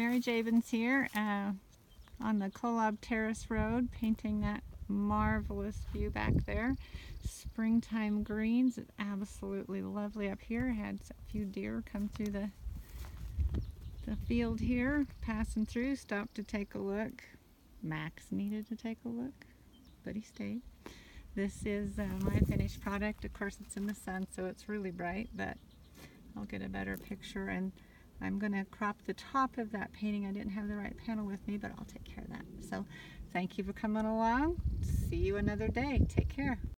Mary Jabens here uh, on the Kolob Terrace Road painting that marvelous view back there. Springtime greens, absolutely lovely up here. Had a few deer come through the the field here, passing through, stopped to take a look. Max needed to take a look, but he stayed. This is uh, my finished product. Of course, it's in the sun, so it's really bright, but I'll get a better picture. And I'm going to crop the top of that painting. I didn't have the right panel with me, but I'll take care of that. So thank you for coming along. See you another day. Take care.